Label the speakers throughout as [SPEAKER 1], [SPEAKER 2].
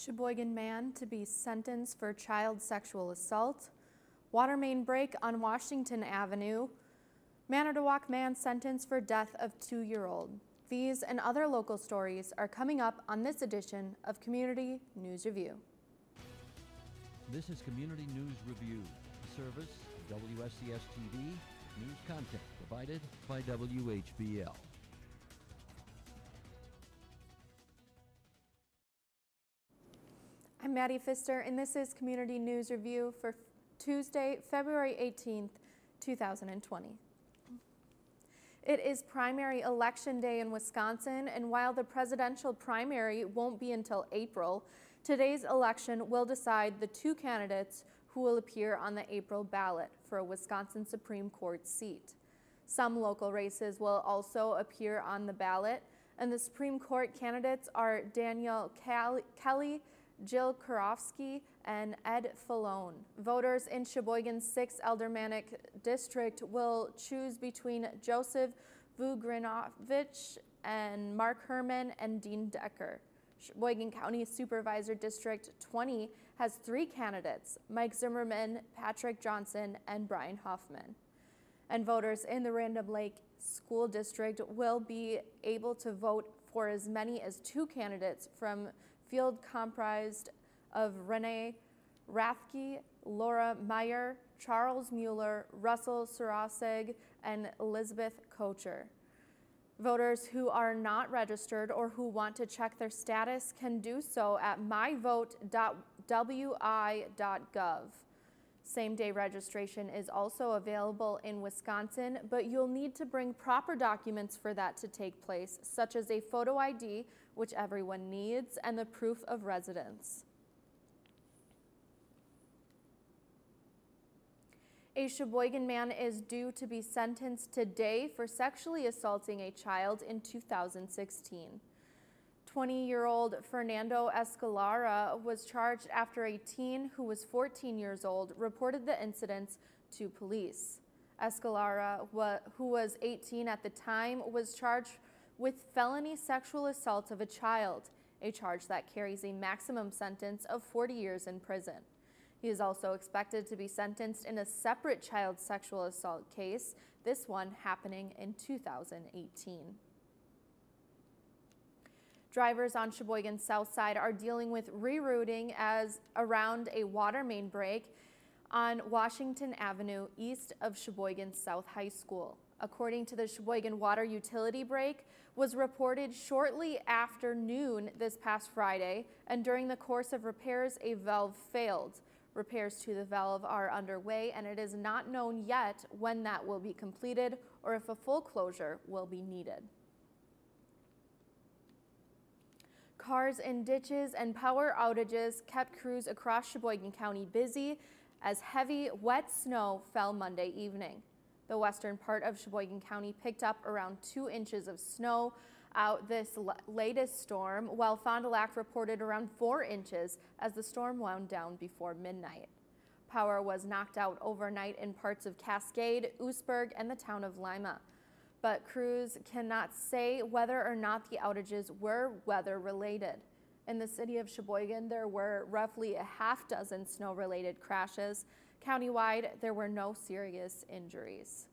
[SPEAKER 1] Sheboygan man to be sentenced for child sexual assault. Water main break on Washington Avenue. Manitowoc man sentenced for death of two-year-old. These and other local stories are coming up on this edition of Community News Review.
[SPEAKER 2] This is Community News Review, service WSCS TV, news content provided by WHBL.
[SPEAKER 1] I'm Maddie Pfister, and this is Community News Review for Tuesday, February 18th, 2020. It is primary election day in Wisconsin, and while the presidential primary won't be until April, today's election will decide the two candidates who will appear on the April ballot for a Wisconsin Supreme Court seat. Some local races will also appear on the ballot, and the Supreme Court candidates are Daniel Kelly, Jill Karofsky, and Ed Fallone. Voters in Sheboygan's 6th Aldermanic District will choose between Joseph Vugrinovich and Mark Herman and Dean Decker. Sheboygan County Supervisor District 20 has three candidates, Mike Zimmerman, Patrick Johnson, and Brian Hoffman. And voters in the Random Lake School District will be able to vote for as many as two candidates from field comprised of Renee Rathke, Laura Meyer, Charles Mueller, Russell Saraseg, and Elizabeth Kocher. Voters who are not registered or who want to check their status can do so at myvote.wi.gov. Same-day registration is also available in Wisconsin, but you'll need to bring proper documents for that to take place, such as a photo ID, which everyone needs, and the proof of residence. A Sheboygan man is due to be sentenced today for sexually assaulting a child in 2016. 20-year-old Fernando Escalara was charged after a teen who was 14 years old reported the incidents to police. Escalara, who was 18 at the time, was charged with felony sexual assault of a child, a charge that carries a maximum sentence of 40 years in prison. He is also expected to be sentenced in a separate child sexual assault case, this one happening in 2018. Drivers on Sheboygan's south side are dealing with rerouting as around a water main break on Washington Avenue east of Sheboygan South High School. According to the Sheboygan water utility break, was reported shortly after noon this past Friday, and during the course of repairs, a valve failed. Repairs to the valve are underway, and it is not known yet when that will be completed or if a full closure will be needed. Cars in ditches and power outages kept crews across Sheboygan County busy as heavy, wet snow fell Monday evening. The western part of Sheboygan County picked up around two inches of snow out this latest storm, while Fond du Lac reported around four inches as the storm wound down before midnight. Power was knocked out overnight in parts of Cascade, Oostburg, and the town of Lima but crews cannot say whether or not the outages were weather related. In the city of Sheboygan, there were roughly a half dozen snow-related crashes. Countywide, there were no serious injuries.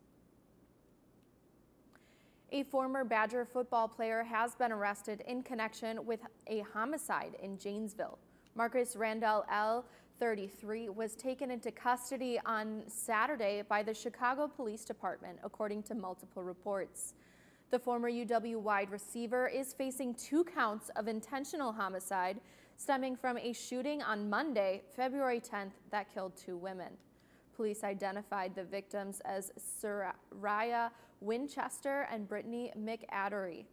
[SPEAKER 1] A former Badger football player has been arrested in connection with a homicide in Janesville. Marcus Randle El. 33 was taken into custody on Saturday by the Chicago Police Department, according to multiple reports. The former UW wide receiver is facing two counts of intentional homicide stemming from a shooting on Monday, February 10th, that killed two women. Police identified the victims as Soraya Winchester and Brittany McAdory.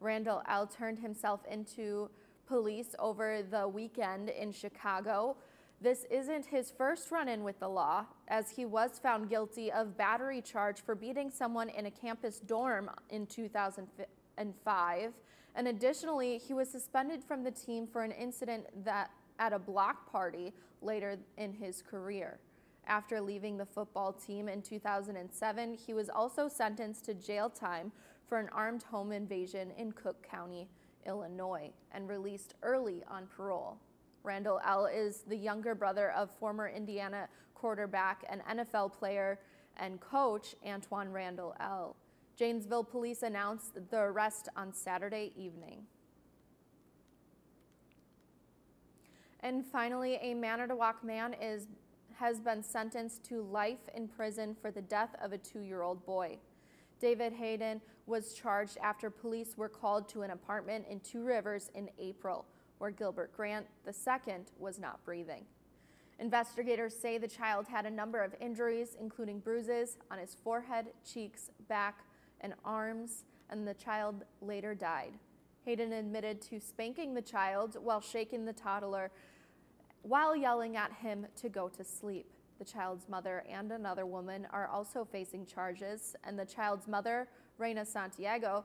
[SPEAKER 1] Randle El. turned himself into police over the weekend in Chicago. This isn't his first run-in with the law, as he was found guilty of battery charge for beating someone in a campus dorm in 2005. And additionally, he was suspended from the team for an incident that at a block party later in his career. After leaving the football team in 2007, he was also sentenced to jail time for an armed home invasion in Cook County, Illinois, and released early on parole. Randle El. is the younger brother of former Indiana quarterback and NFL player and coach Antwaan Randle El. Janesville police announced the arrest on Saturday evening. And finally, a Manitowoc man is, has been sentenced to life in prison for the death of a two-year-old boy. David Hayden was charged after police were called to an apartment in Two Rivers in April, where Gilbert Grant II was not breathing. Investigators say the child had a number of injuries, including bruises on his forehead, cheeks, back, and arms, and the child later died. Hayden admitted to spanking the child while shaking the toddler while yelling at him to go to sleep. The child's mother and another woman are also facing charges, and the child's mother, Reina Santiago,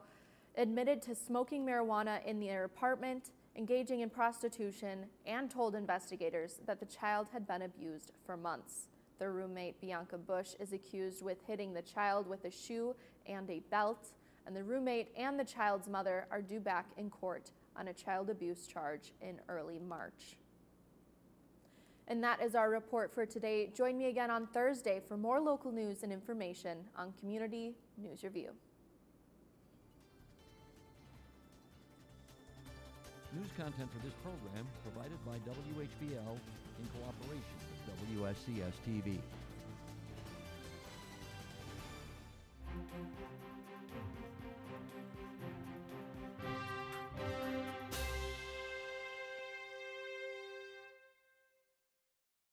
[SPEAKER 1] admitted to smoking marijuana in their apartment, engaging in prostitution, and told investigators that the child had been abused for months. Their roommate, Bianca Bush, is accused with hitting the child with a shoe and a belt, and the roommate and the child's mother are due back in court on a child abuse charge in early March. And that is our report for today. Join me again on Thursday for more local news and information on Community News Review.
[SPEAKER 2] News content for this program provided by WHBL in cooperation with WSCS TV.